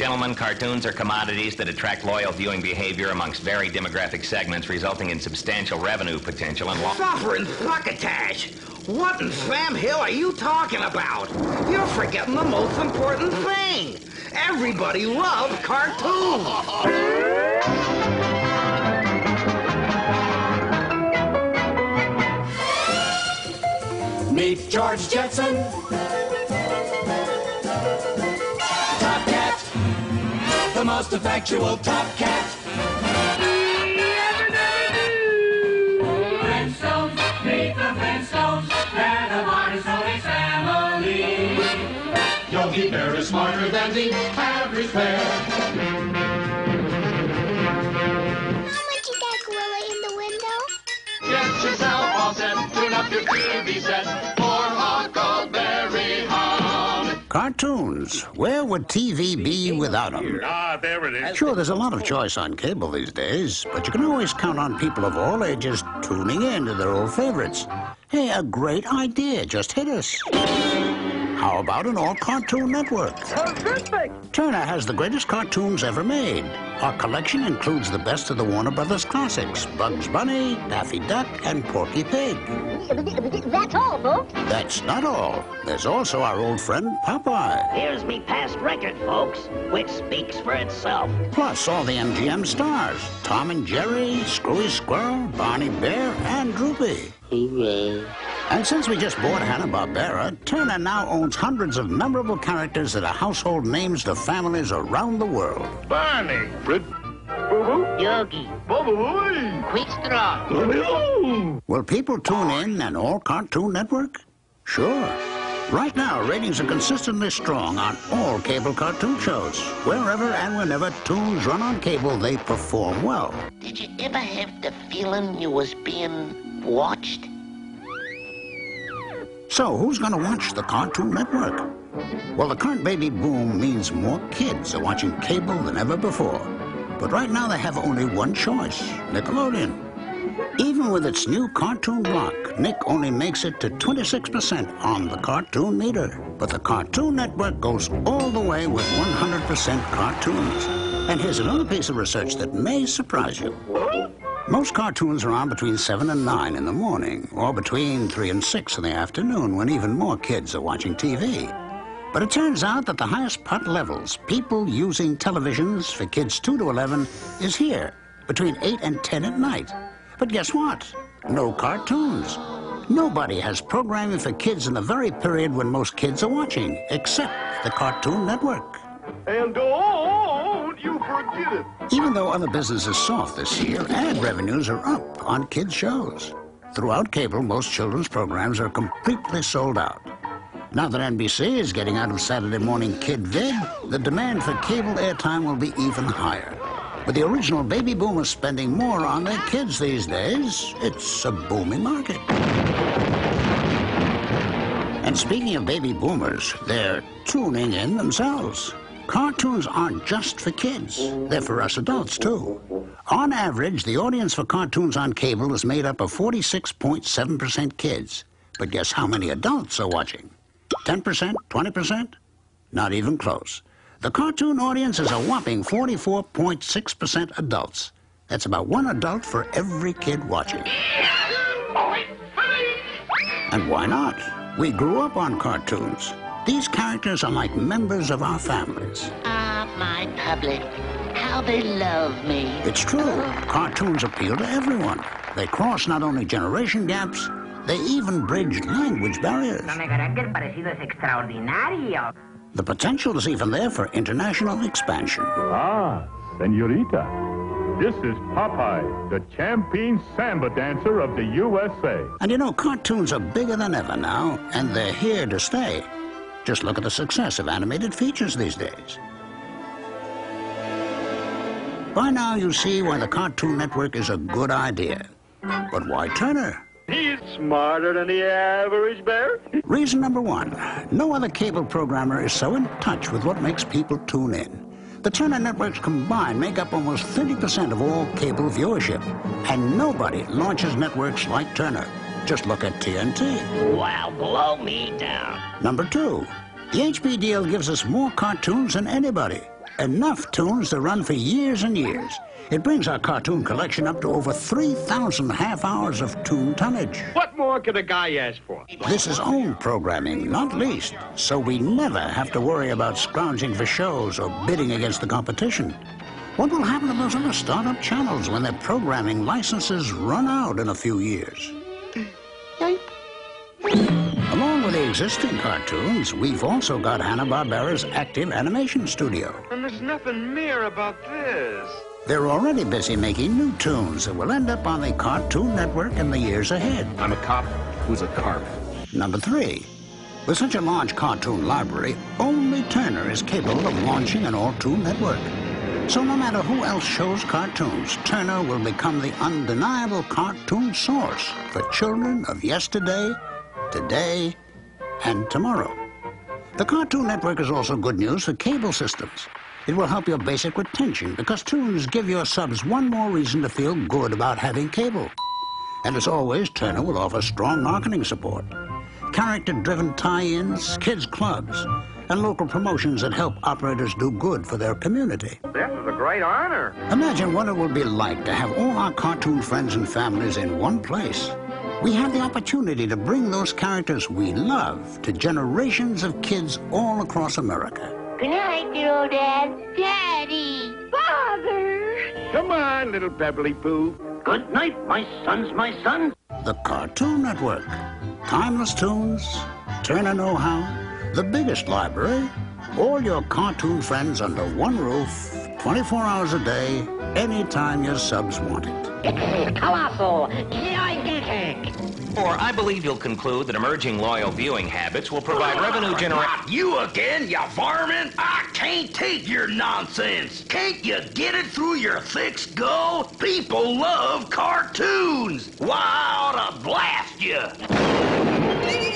Gentlemen, cartoons are commodities that attract loyal viewing behavior amongst varied demographic segments, resulting in substantial revenue potential and long. Suffering succotash! What in Sam Hill are you talking about? You're forgetting the most important thing. Everybody loves cartoons. Meet George Jetson. Cat. The most effectual Top Cat. Flintstones, meet the Flintstones. They're the Montessori family. Yogi Bear is smarter than the average bear. How much is that gorilla in the window? Get yourself all set. Tune up your TV set for Huckleberry Hound. Cartoons. Where would TV be without them? Ah, there it is. Sure, there's a lot of choice on cable these days, but you can always count on people of all ages tuning in to their old favorites. Hey, a great idea just hit us. How about an all cartoon network? Turner has the greatest cartoons ever made. Our collection includes the best of the Warner Brothers classics Bugs Bunny, Daffy Duck, and Porky Pig. That's all, folks. That's not all. There's also our old friend Popeye. Here's me past record, folks, which speaks for itself. Plus all the MGM stars Tom and Jerry, Screwy Squirrel, Barney Bear, and Droopy. And since we just bought Hanna-Barbera, Turner now owns hundreds of memorable characters that are household names to families around the world. Barney. Fred. Boo-Boo, Yogi, Quick Draw, Will people tune in an all-cartoon network? Sure. Right now, ratings are consistently strong on all cable cartoon shows. Wherever and whenever toons run on cable, they perform well. did you ever have the feeling you was being watched? So, who's going to watch the Cartoon Network? Well, the current baby boom means more kids are watching cable than ever before. But right now, they have only one choice Nickelodeon. Even with its new cartoon block, Nick only makes it to 26% on the cartoon meter. But the Cartoon Network goes all the way with 100% cartoons. And here's another piece of research that may surprise you. Most cartoons are on between 7 and 9 in the morning, or between 3 and 6 in the afternoon when even more kids are watching TV. But it turns out that the highest part levels, people using televisions for kids 2 to 11, is here, between 8 and 10 at night. But guess what? No cartoons. Nobody has programming for kids in the very period when most kids are watching, except the Cartoon Network. And don't you forget it. Even though other business is soft this year, ad revenues are up on kids' shows. Throughout cable, most children's programs are completely sold out. Now that NBC is getting out of Saturday morning kid vid, the demand for cable airtime will be even higher. With the original baby boomers spending more on their kids these days, it's a booming market. And speaking of baby boomers, they're tuning in themselves. Cartoons aren't just for kids, they're for us adults too. On average, the audience for cartoons on cable is made up of 46.7% kids. But guess how many adults are watching? 10%? 20%? Not even close. The cartoon audience is a whopping 44.6% adults. That's about one adult for every kid watching. And why not? We grew up on cartoons. These characters are like members of our families. Ah, my public, how they love me. It's true. Cartoons appeal to everyone. They cross not only generation gaps, they even bridge language barriers. negará que el parecido es extraordinario. The potential is even there for international expansion. Ah, senorita. This is Popeye, the champion samba dancer of the USA. And you know, cartoons are bigger than ever now, and they're here to stay. Just look at the success of animated features these days. By now, you see why the Cartoon Network is a good idea. But why Turner? He's smarter than the average bear. Reason number one no other cable programmer is so in touch with what makes people tune in. The Turner networks combined make up almost 30% of all cable viewership. And nobody launches networks like Turner. Just look at TNT. Wow, blow me down. Number two, the HB deal gives us more cartoons than anybody. Enough toons to run for years and years. It brings our cartoon collection up to over 3,000 half hours of toon tonnage. What more could a guy ask for? This is own programming, not least, so we never have to worry about scrounging for shows or bidding against the competition. What will happen to those other startup channels when their programming licenses run out in a few years? Along with the existing cartoons, we've also got Hanna-Barbera's active animation studio. And there's nothing mere about this. They're already busy making new toons that will end up on the Cartoon Network in the years ahead. I'm a cop who's a carp. Number three. With such a large cartoon library, only Turner is capable of launching an all-toon network. So no matter who else shows cartoons, Turner will become the undeniable cartoon source for children of yesterday, today, and tomorrow. The Cartoon Network is also good news for cable systems. It will help your basic retention because toons give your subs one more reason to feel good about having cable. And as always, Turner will offer strong marketing support, character-driven tie-ins, kids clubs, and local promotions that help operators do good for their community. This is a great honor. Imagine what it will be like to have all our cartoon friends and families in one place. We have the opportunity to bring those characters we love to generations of kids all across America. Good night, dear old Dad. Daddy. Father! Come on, little Beverly Pooh. Good night, my sons, my sons. The Cartoon Network. Timeless toons, Turner know-how, the biggest library, all your cartoon friends under one roof, 24 hours a day, anytime your subs want it. Colossal, gigantic. Or I believe you'll conclude that emerging loyal viewing habits will provide revenue generation. You again, you varmint? I can't take your nonsense. Can't you get it through your thick skull? People love cartoons. Why, I ought to blast you.